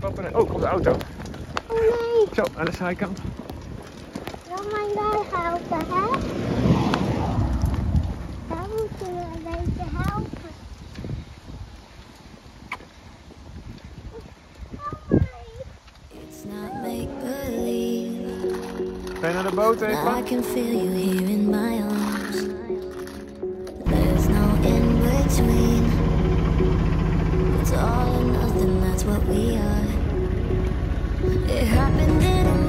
Papa, nee. Oh, komt de auto. Oh nee, Zo, aan de zijkant. dan mij daar helpen, hè? Daar moeten we een beetje helpen. It's not make believe. Ga je naar de boot I even? can feel you here in my arms. There's no in between. It's all or nothing, that's what we are. It happened in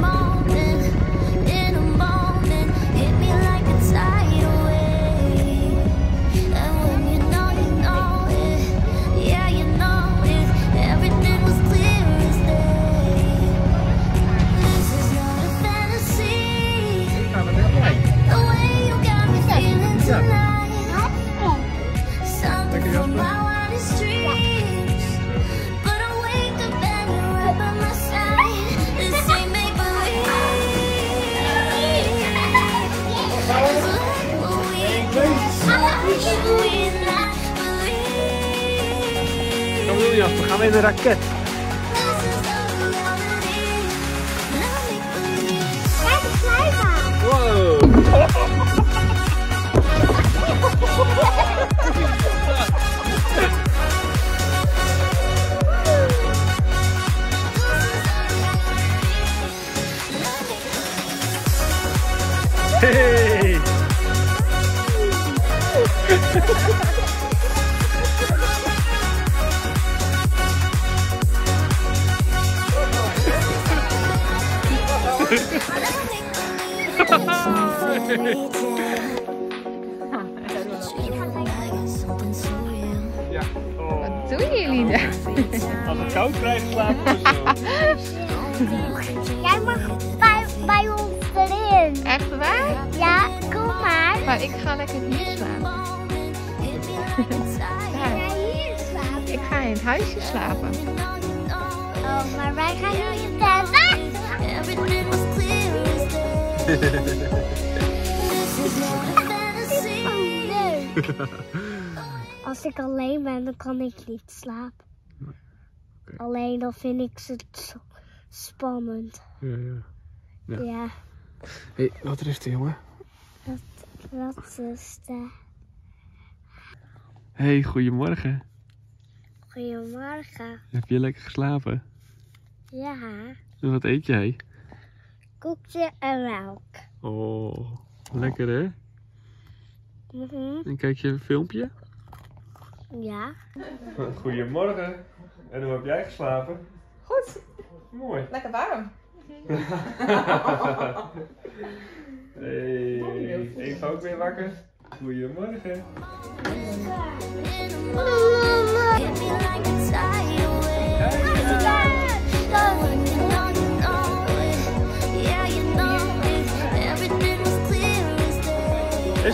de slijbaan. Wow. Hey. Ja. Oh. Wat doen jullie daar? Als het koud krijgt, slapen we zo. Jij mag bij, bij ons erin. Echt waar? Ja, kom maar. Maar ik ga lekker hier slapen. Ga hier slapen. Ik ga in het huisje slapen. Oh, maar wij gaan nu in tent. Als ik alleen ben, dan kan ik niet slapen. Alleen dan vind ik het spannend. Ja, ja. Ja. Hey, wat rustig jongen. dat is de... Hey, goedemorgen. Goedemorgen. Heb je lekker geslapen? Ja, En wat eet jij? koekje en melk. Oh, lekker hè? Mhm. En kijk je een filmpje? Ja. Goedemorgen. En hoe heb jij geslapen? Goed, Mooi. lekker warm. Hey, Eva ook weer wakker? Goedemorgen.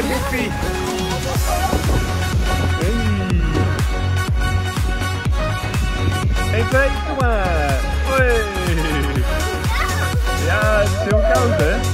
Hey. Hey. 1, 2, kom maar. Hoi. Ja, het is heel koud hè?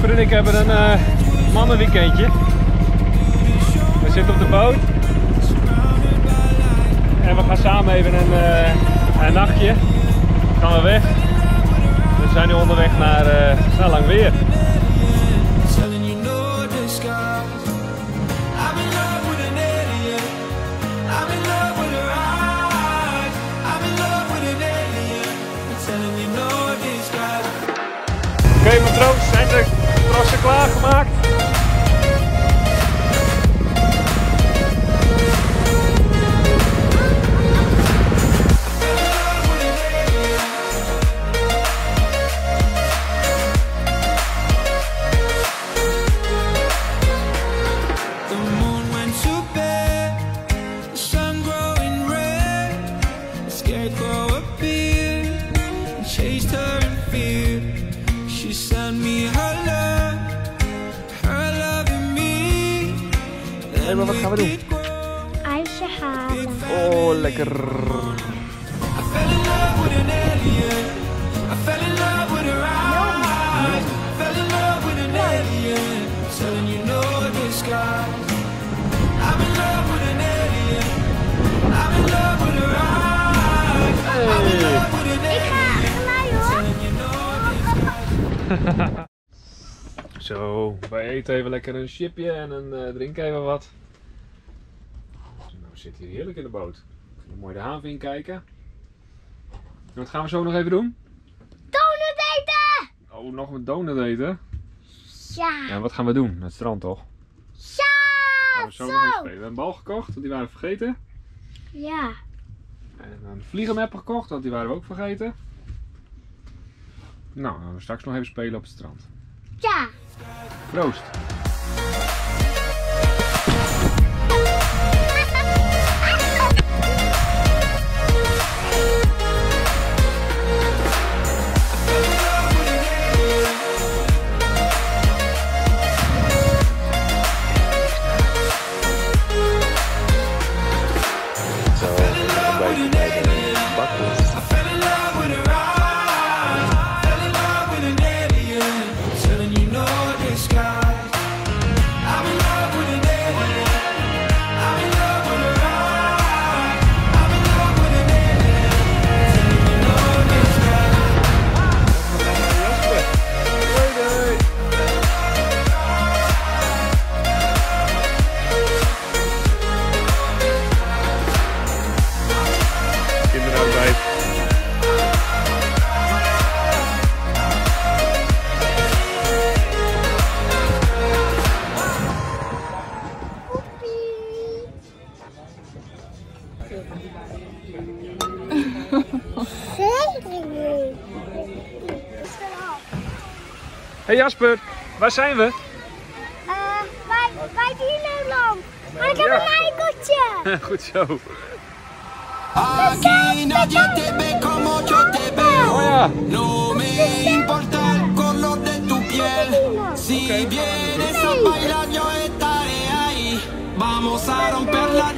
Jasper en ik hebben een eh mannenweekendje. We zitten op de boot. en we gaan samen even een, eh, nachtje. Gaan we weg. We zijn nu onderweg naar eh naar Langweer. Then maar wat gaan we doen? did grow. IJsje halen. Zo, wij eten even lekker een chipje en een, eh, drinken even wat. Nou, we zitten hier heerlijk in de boot. Even mooi de haven in kijken. En wat gaan we zo nog even doen? Donut eten! Oh, nog een donut eten. Ja. Ja, wat gaan we doen? Het strand toch? Ja. Gaan we zo nog even Zo. spelen. We hebben een bal gekocht, want die waren we vergeten. Ja. En een vliegenmapper gekocht, want die waren we ook vergeten. Nou, dan gaan we straks nog even spelen op het strand. Ja. Proost! Hey Jasper, waar zijn we? Eh, bij, bij Disneyland. Maar ik heb Ja. een eikeltje. Goed zo. Aquí nadie te ve como yo te veo. Oh ja. No me importa el color de tu piel. Si vienes a bailar, yo estaré ahí. Vamos a romper la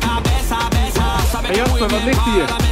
cabeza, besa. Sabes Hey, Jasper, wat ligt hier?